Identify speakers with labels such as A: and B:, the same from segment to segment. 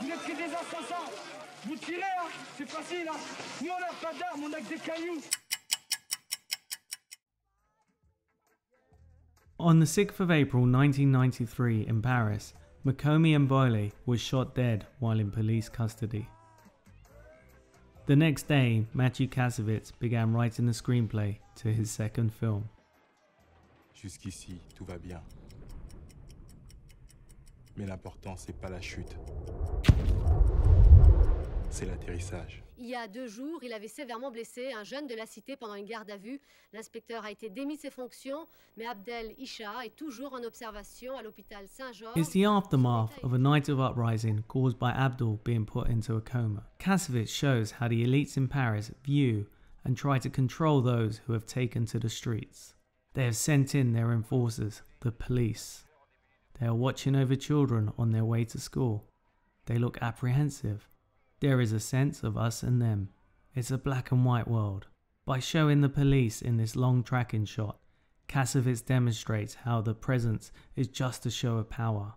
A: Vous êtes que des assassins. Vous tirez, hein C'est facile, hein Nous, on n'a pas d'armes, on a que des cailloux.
B: On the 6th of April 1993 in Paris, Makomé M'Bowolé was shot dead while in police custody. The next day, Mathieu Kassovitz began writing the screenplay to his second film.
C: Jusqu'ici, tout va bien. Mais l'important, c'est pas la chute. C'est l'atterrissage.
D: Il y a deux jours, il avait sévèrement blessé un jeune de la cité pendant une garde à vue. L'inspecteur a été démis de ses fonctions, mais Abdel Isha est toujours en observation à l'hôpital Saint-Georges.
B: It's the aftermath of a night of uprising caused by Abdul being put into a coma. Kassovitz shows how the elites in Paris view and try to control those who have taken to the streets. They have sent in their enforcers, the police. They are watching over children on their way to school. They look apprehensive. There is a sense of us and them. It's a black and white world. By showing the police in this long tracking shot, Kassovitz demonstrates how the presence is just a show of power.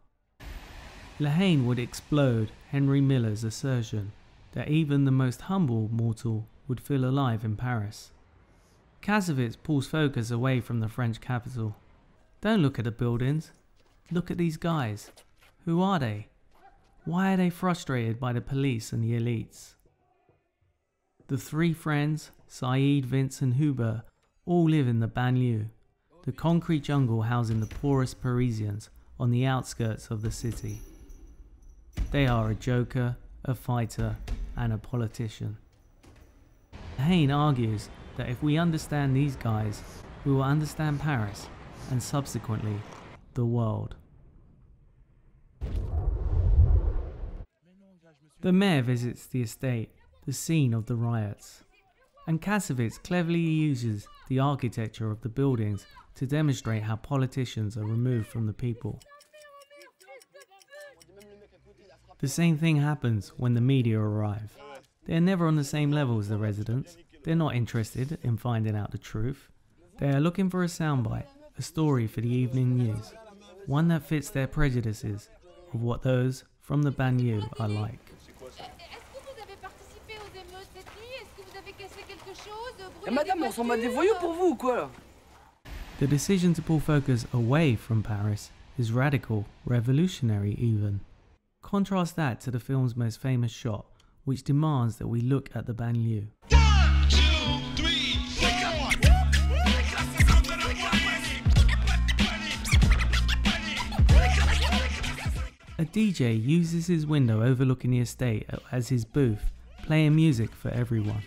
B: La Haine would explode Henry Miller's assertion that even the most humble mortal would feel alive in Paris. Kassovitz pulls focus away from the French capital. Don't look at the buildings, look at these guys. Who are they? Why are they frustrated by the police and the elites? The three friends, Saïd, Vinz, and Hubert, all live in the banlieue, the concrete jungle housing the poorest Parisians on the outskirts of the city. They are a joker, a fighter, and a politician. Hain argues that if we understand these guys, we will understand Paris and subsequently the world. The mayor visits the estate, the scene of the riots, and Kassovitz cleverly uses the architecture of the buildings to demonstrate how politicians are removed from the people. The same thing happens when the media arrive. They are never on the same level as the residents. They're not interested in finding out the truth. They are looking for a soundbite, a story for the evening news, one that fits their prejudices of what those from the banlieue are like.
E: Eh, madame, on s'en bat des voyous pour vous ou
B: The decision to pull focus away from Paris is radical, revolutionary even. Contrast that to the film's most famous shot, which demands that we look at the banlieue. DJ uses his window overlooking the estate as his booth, playing music for everyone.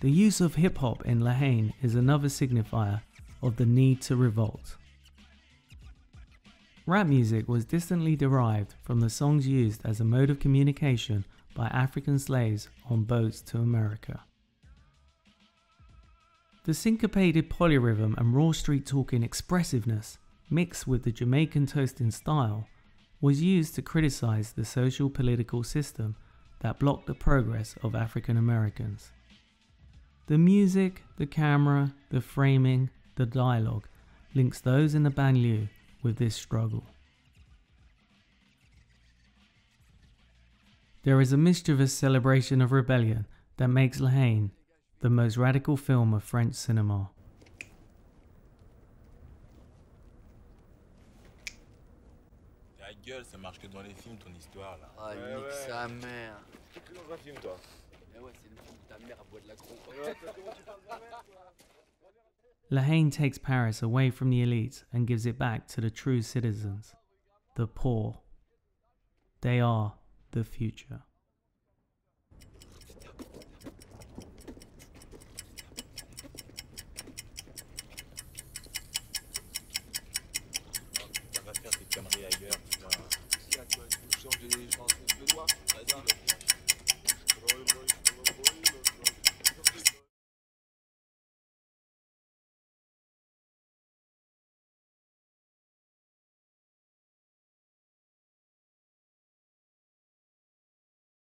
B: The use of hip hop in La Haine is another signifier of the need to revolt. Rap music was distantly derived from the songs used as a mode of communication by African slaves on boats to America. The syncopated polyrhythm and raw street talking expressiveness, mixed with the Jamaican toasting style, was used to criticize the social political system that blocked the progress of African Americans. The music, the camera, the framing, the dialogue links those in the banlieue with this struggle. There is a mischievous celebration of rebellion that makes La Haine the most radical film of French cinema.
C: Gueule, ça marche que dans les films, ton histoire là.
E: Ah, nique sa mère.
F: T'es dans un film, toi.
E: Eh ouais, c'est le film de ta mère, bois de la gros.
B: La Haine takes Paris away from the elite and gives it back to the true citizens, the poor. They are the future.